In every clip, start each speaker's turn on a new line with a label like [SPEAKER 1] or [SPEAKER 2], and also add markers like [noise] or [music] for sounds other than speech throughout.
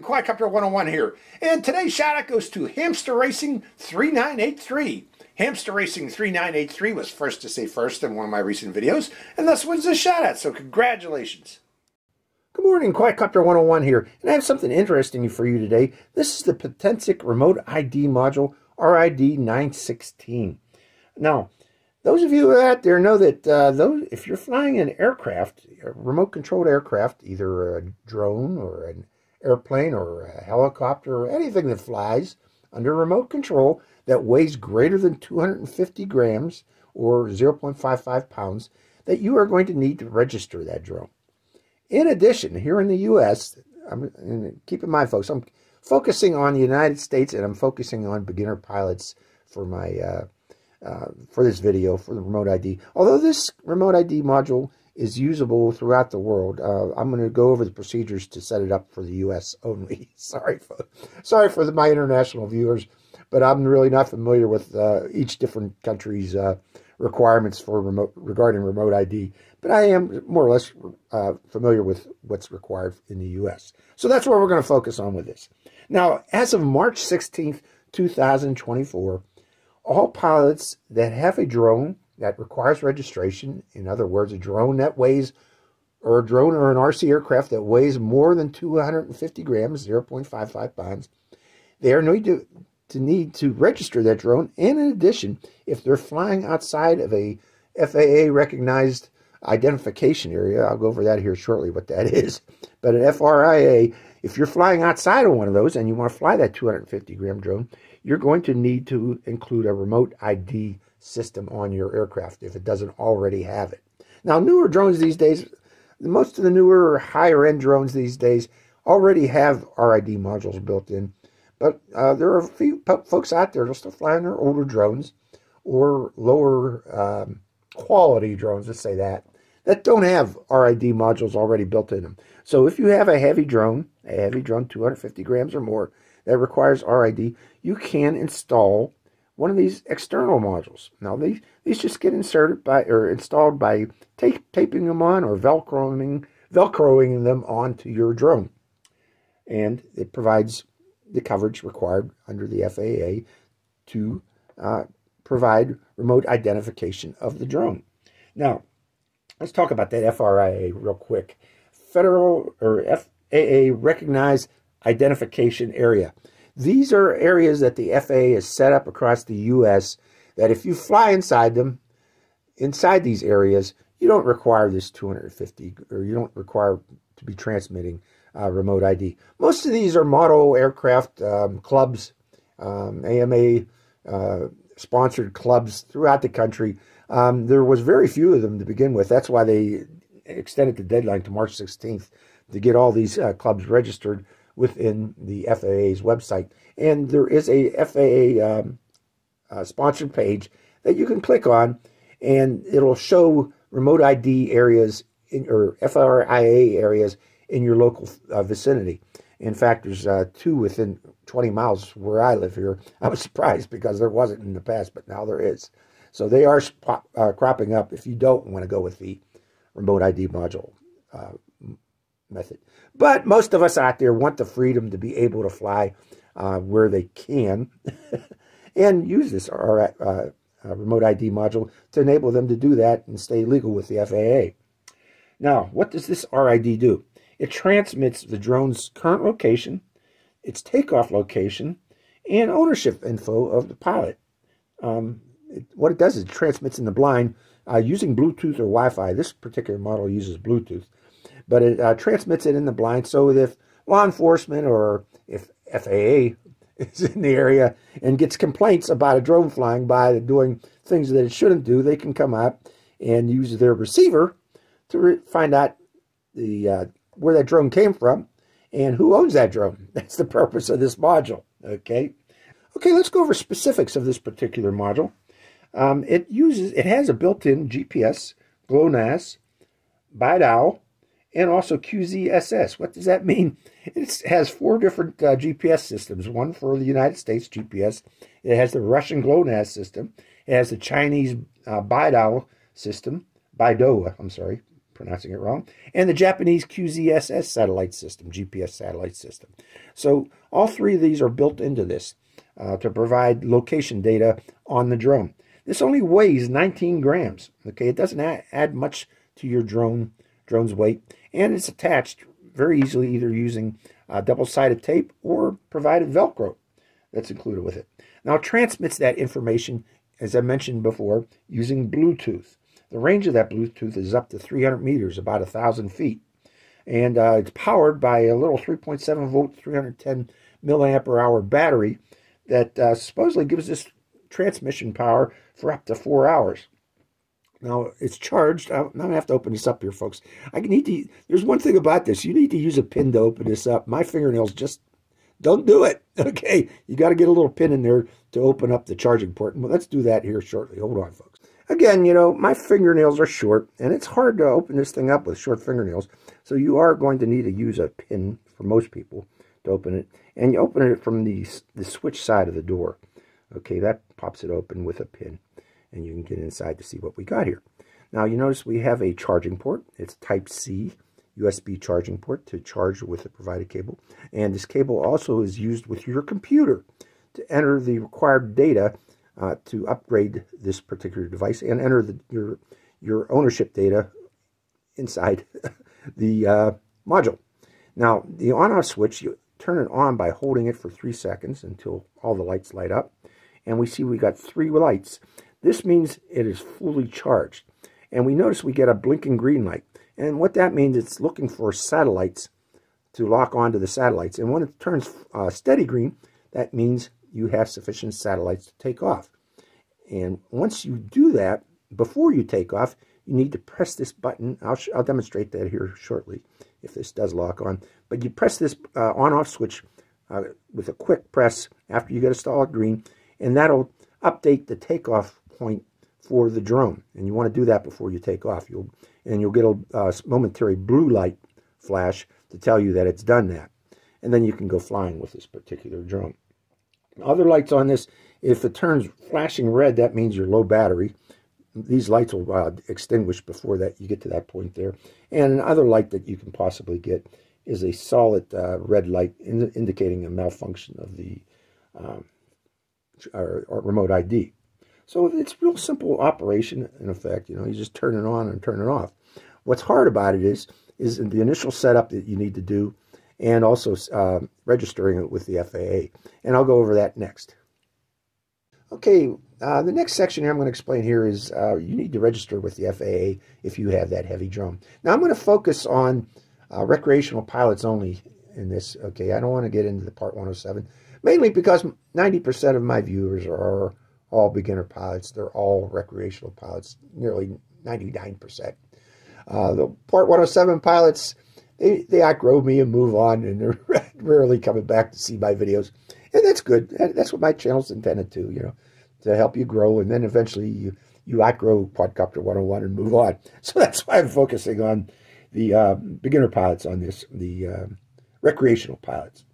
[SPEAKER 1] Quadcopter 101 here. And today's shout out goes to Hamster Racing 3983. Hamster Racing 3983 was first to say first in one of my recent videos, and thus wins the shout out, so congratulations. Good morning, Quadcopter 101 here, and I have something interesting for you today. This is the Potensic Remote ID Module RID 916. Now, those of you out there know that uh, those, if you're flying an aircraft, a remote controlled aircraft, either a drone or an airplane or a helicopter or anything that flies under remote control that weighs greater than 250 grams or 0.55 pounds, that you are going to need to register that drone. In addition, here in the U.S., I'm, keep in mind, folks, I'm focusing on the United States and I'm focusing on beginner pilots for my uh, uh, for this video for the remote ID. Although this remote ID module is usable throughout the world, uh, I'm going to go over the procedures to set it up for the U.S. only. [laughs] sorry, for, sorry for the, my international viewers, but I'm really not familiar with uh, each different country's uh, requirements for remote regarding remote ID. But I am more or less uh, familiar with what's required in the U.S. So that's what we're going to focus on with this. Now, as of March 16th, 2024 all pilots that have a drone that requires registration, in other words, a drone that weighs, or a drone or an RC aircraft that weighs more than 250 grams, 0.55 pounds, they are need to, to need to register that drone. And in addition, if they're flying outside of a FAA recognized identification area, I'll go over that here shortly, what that [laughs] is. But an FRIA, if you're flying outside of one of those and you want to fly that 250 gram drone, you're going to need to include a remote ID system on your aircraft if it doesn't already have it. Now, newer drones these days, most of the newer higher end drones these days already have RID modules built in, but uh, there are a few folks out there that still flying their older drones or lower um, quality drones, let's say that, that don't have RID modules already built in them. So if you have a heavy drone, a heavy drone, 250 grams or more, that requires RID, you can install one of these external modules. Now, these, these just get inserted by or installed by tape, taping them on or velcroing, velcroing them onto your drone. And it provides the coverage required under the FAA to uh, provide remote identification of the drone. Now, let's talk about that FRIA real quick. Federal or FAA recognized identification area. These are areas that the FAA has set up across the U.S. that if you fly inside them, inside these areas, you don't require this 250 or you don't require to be transmitting uh, remote ID. Most of these are model aircraft um, clubs, um, AMA uh, sponsored clubs throughout the country. Um, there was very few of them to begin with. That's why they extended the deadline to March 16th to get all these uh, clubs registered within the FAA's website. And there is a FAA um, uh, sponsored page that you can click on, and it'll show remote ID areas in, or FRIA areas in your local uh, vicinity. In fact, there's uh, two within 20 miles where I live here. I was [laughs] surprised because there wasn't in the past, but now there is. So they are uh, cropping up if you don't want to go with the remote ID module uh, method. But most of us out there want the freedom to be able to fly uh, where they can [laughs] and use this uh, uh, remote ID module to enable them to do that and stay legal with the FAA. Now, what does this RID do? It transmits the drone's current location, its takeoff location, and ownership info of the pilot. Um, it, what it does is it transmits in the blind uh, using Bluetooth or Wi-Fi. This particular model uses Bluetooth but it uh, transmits it in the blind. So if law enforcement or if FAA [laughs] is in the area and gets complaints about a drone flying by doing things that it shouldn't do, they can come up and use their receiver to find out the uh, where that drone came from and who owns that drone. [laughs] That's the purpose of this module. Okay. Okay, let's go over specifics of this particular module. Um, it uses, it has a built-in GPS, GLONASS, BeiDou, and also QZSS. What does that mean? It has four different uh, GPS systems. One for the United States GPS. It has the Russian GLONASS system. It has the Chinese uh, BeiDou system. BeiDou, I'm sorry. pronouncing it wrong, and the Japanese QZSS satellite system, GPS satellite system. So all three of these are built into this uh, to provide location data on the drone. This only weighs 19 grams. Okay, it doesn't add, add much to your drone drone's weight, and it's attached very easily either using uh, double-sided tape or provided Velcro that's included with it. Now it transmits that information, as I mentioned before, using Bluetooth. The range of that Bluetooth is up to 300 meters, about a thousand feet, and uh, it's powered by a little 3.7 volt, 310 milliamp hour battery that uh, supposedly gives this transmission power for up to four hours. Now it's charged. I'm to have to open this up here, folks. I need to. There's one thing about this. You need to use a pin to open this up. My fingernails just don't do it. [laughs] Okay, you got to get a little pin in there to open up the charging port. Well, let's do that here shortly. Hold on, folks. Again, you know, my fingernails are short, and it's hard to open this thing up with short fingernails. So you are going to need to use a pin for most people to open it. And you open it from the, the switch side of the door. Okay, that pops it open with a pin and you can get inside to see what we got here. Now you notice we have a charging port. It's type C USB charging port to charge with the provided cable. And this cable also is used with your computer to enter the required data uh, to upgrade this particular device and enter the, your, your ownership data inside [laughs] the uh, module. Now, the on-off switch, you turn it on by holding it for three seconds until all the lights light up. And we see we got three lights. This means it is fully charged. And we notice we get a blinking green light. And what that means, it's looking for satellites to lock onto the satellites. And when it turns uh, steady green, that means you have sufficient satellites to take off. And once you do that, before you take off, you need to press this button. I'll, I'll demonstrate that here shortly if this does lock on. But you press this uh, on-off switch uh, with a quick press after you get a solid green, and that'll update the takeoff point for the drone. And you want to do that before you take off. You'll And you'll get a uh, momentary blue light flash to tell you that it's done that. And then you can go flying with this particular drone. Other lights on this, if it turns flashing red, that means you're low battery. These lights will uh, extinguish before that you get to that point there. And another light that you can possibly get is a solid uh, red light in indicating a malfunction of the um, or, or remote ID. So it's real simple operation, in effect. You know, you just turn it on and turn it off. What's hard about it is, is the initial setup that you need to do and also uh, registering it with the FAA. And I'll go over that next. Okay, uh, the next section here I'm going to explain here is uh, you need to register with the FAA if you have that heavy drone. Now I'm going to focus on uh, recreational pilots only in this. Okay, I don't want to get into the Part 107, mainly because 90% of my viewers are all beginner pilots. They're all recreational pilots, nearly 99%. Uh, the Part 107 pilots, they, they outgrow me and move on, and they're [laughs] rarely coming back to see my videos. And that's good. That's what my channel's intended to, you know, to help you grow. And then eventually you, you outgrow Quadcopter 101 and move on. [laughs] So that's why I'm focusing on the uh, beginner pilots on this, the uh, recreational pilots.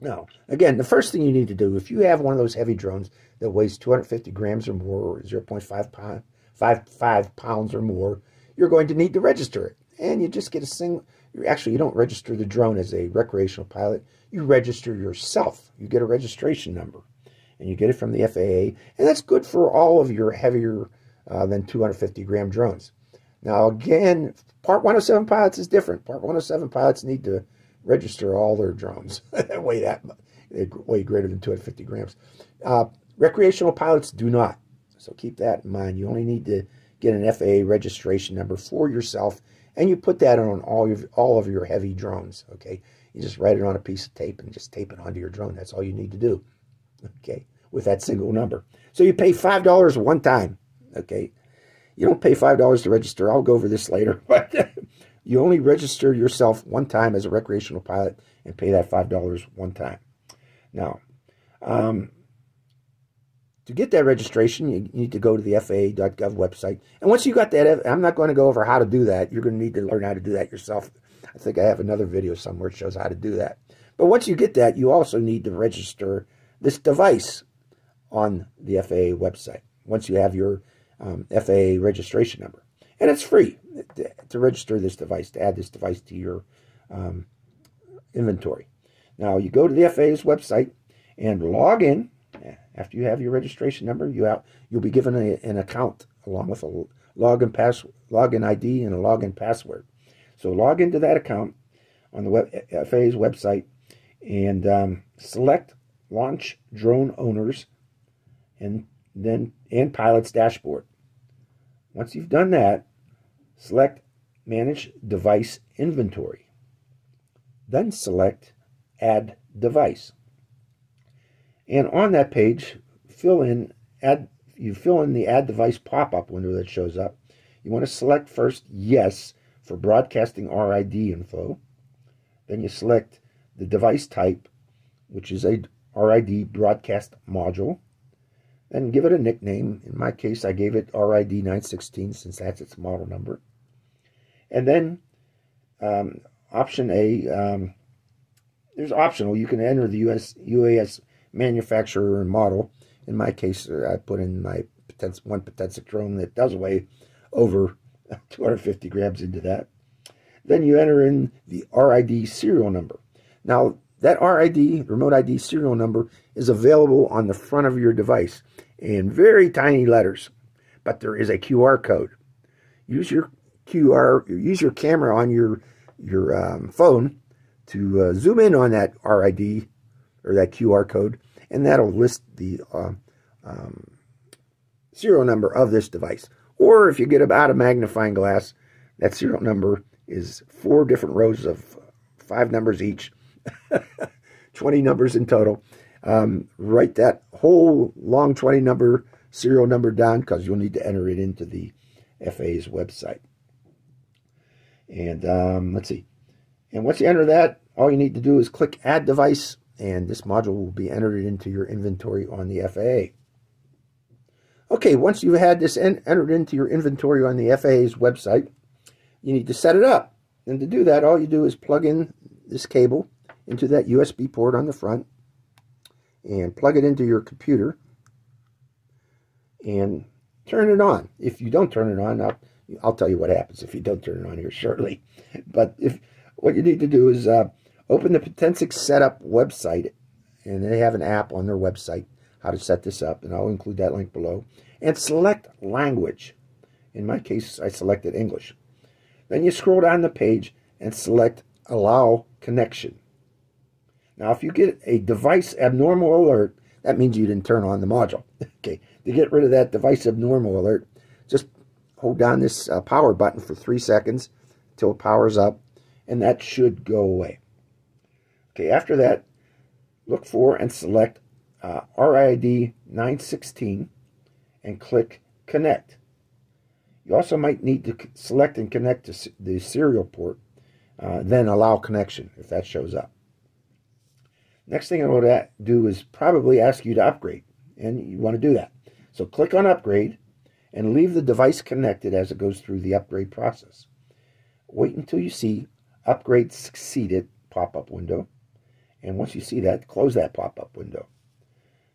[SPEAKER 1] Now, again, the first thing you need to do, if you have one of those heavy drones that weighs 250 grams or more, or 0.5 pound, five, five pounds or more, you're going to need to register it. And you just get a single, actually, you don't register the drone as a recreational pilot. You register yourself. You get a registration number. And you get it from the FAA. And that's good for all of your heavier uh, than 250 gram drones. Now, again, Part 107 pilots is different. Part 107 pilots need to register all their drones [laughs] that weigh that they weigh greater than 250 grams. Uh, recreational pilots do not. So keep that in mind. You only need to get an FAA registration number for yourself, and you put that on all your all of your heavy drones. Okay, you just write it on a piece of tape and just tape it onto your drone. That's all you need to do. Okay, with that single number. So you pay five dollars one time. Okay, you don't pay five dollars to register. I'll go over this later, [laughs] but you only register yourself one time as a recreational pilot and pay that $5 one time. Now, um, to get that registration, you need to go to the FAA.gov website. And once you got that, I'm not going to go over how to do that. You're going to need to learn how to do that yourself. I think I have another video somewhere that shows how to do that. But once you get that, you also need to register this device on the FAA website once you have your um, FAA registration number. And it's free to, to register this device, to add this device to your um, inventory. Now, you go to the FAA's website and log in. After you have your registration number, you out, you'll be given a, an account along with a login, pass, login ID and a login password. So log into that account on the web, FAA's website and um, select Launch Drone Owners and then and Pilot's Dashboard. Once you've done that, select Manage Device Inventory. Then select Add Device. And on that page, fill in add you fill in the add device pop-up window that shows up. You want to select first yes for broadcasting RID info. Then you select the device type, which is a RID broadcast module. Then give it a nickname. In my case, I gave it RID 916 since that's its model number. And then um, option A, um, there's optional. You can enter the US UAS manufacturer and model. In my case, uh, I put in my one drone that does weigh over [laughs] 250 grams into that. Then you enter in the RID serial number. Now, that RID, remote ID serial number, is available on the front of your device in very tiny letters, but there is a QR code. Use your QR, use your camera on your your um, phone to uh, zoom in on that RID or that QR code, and that'll list the uh, um, serial number of this device. Or if you get about a magnifying glass, that serial number is four different rows of five numbers each, [laughs] 20 numbers in total. Um, write that whole long 20 number serial number down because you'll need to enter it into the FAA's website. And um, let's see. And once you enter that, all you need to do is click Add Device, and this module will be entered into your inventory on the FAA. Okay, once you've had this en entered into your inventory on the FAA's website, you need to set it up. And to do that, all you do is plug in this cable into that USB port on the front and plug it into your computer and turn it on. If you don't turn it on, I'll, I'll tell you what happens if you don't turn it on here shortly. [laughs] But if what you need to do is uh, open the Potensic Setup website, and they have an app on their website how to set this up, and I'll include that link below. And select language. In my case, I selected English. Then you scroll down the page and select Allow Connection. Now, if you get a device abnormal alert, that means you didn't turn on the module. [laughs] okay, to get rid of that device abnormal alert, just hold down this uh, power button for three seconds until it powers up, and that should go away. Okay, after that, look for and select uh, RID 916 and click Connect. You also might need to select and connect to the serial port, uh, then allow connection if that shows up. Next thing I to do is probably ask you to upgrade, and you want to do that. So click on Upgrade and leave the device connected as it goes through the upgrade process. Wait until you see Upgrade Succeeded pop-up window, and once you see that, close that pop-up window.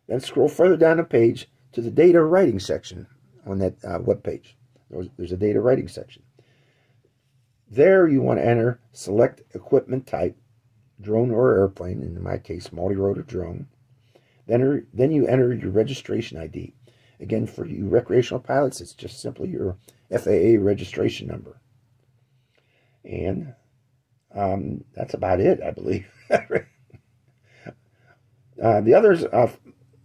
[SPEAKER 1] Then scroll further down the page to the data writing section on that uh, web page. There's a data writing section. There you want to enter select equipment type, drone or airplane, in my case, multi-rotor drone. Then, then you enter your registration ID. Again, for you recreational pilots, it's just simply your FAA registration number. And um, that's about it, I believe. [laughs] uh, the others, uh,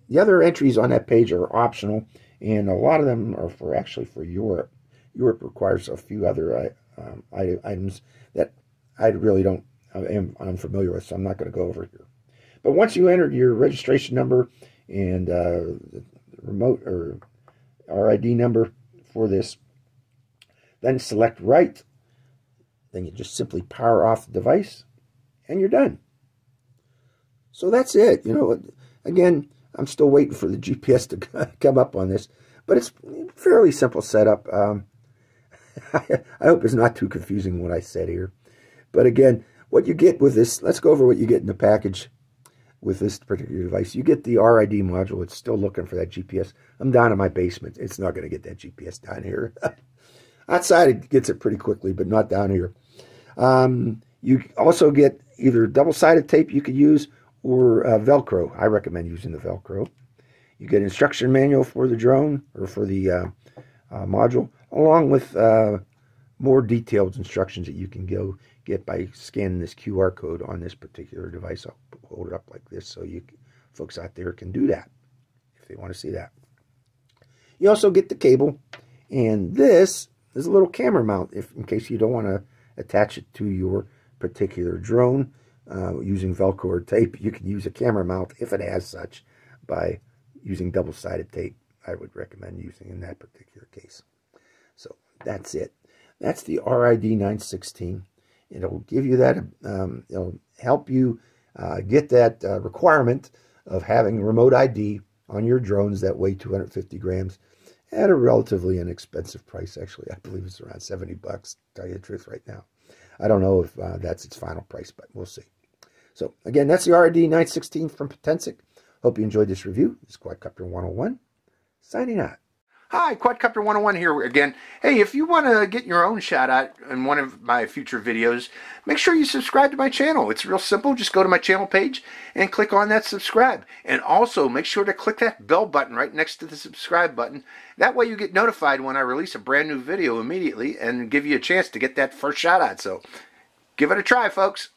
[SPEAKER 1] the other entries on that page are optional, and a lot of them are for actually for Europe. Europe requires a few other uh, um, items that I really don't am unfamiliar with, so I'm not going to go over here. But once you enter your registration number and uh, remote or RID number for this, then select Write. Then you just simply power off the device, and you're done. So that's it. You know, again, I'm still waiting for the GPS to [laughs] come up on this, but it's fairly simple setup. Um, [laughs] I hope it's not too confusing what I said here. But again, what you get with this, let's go over what you get in the package with this particular device. You get the RID module. It's still looking for that GPS. I'm down in my basement. It's not going to get that GPS down here. [laughs]
[SPEAKER 2] Outside it gets it pretty quickly, but not down here. Um, you also get either double-sided tape you could use or uh, Velcro. I recommend using the Velcro. You get instruction manual for the drone or for the uh, uh, module, along with uh, more detailed instructions that you can go get by scanning this QR code on this particular device. I'll hold it up like this so you folks out there can do that if they want to see that. You also get the cable, and this is a little camera mount if in case you don't want to attach it to your particular drone uh, using Velcro or tape. You can use a camera mount if it has such by using double-sided tape. I would recommend using in that particular case. So that's it. That's the RID 916. It'll give you that, um, it'll help you uh, get that uh, requirement of having remote ID on your drones that weigh 250 grams at a relatively inexpensive price. Actually, I believe it's around 70 bucks, tell you the truth right now. I don't know if uh, that's its final price, but we'll see. So again, that's the RID 916 from Potensic. Hope you enjoyed this review. This is Quadcopter 101, signing out.
[SPEAKER 1] Hi, Quadcopter 101 here again. Hey, if you want to get your own shout out in one of my future videos, make sure you subscribe to my channel. It's real simple. Just go to my channel page and click on that subscribe. And also make sure to click that bell button right next to the subscribe button. That way you get notified when I release a brand new video immediately and give you a chance to get that first shout out. So give it a try, folks.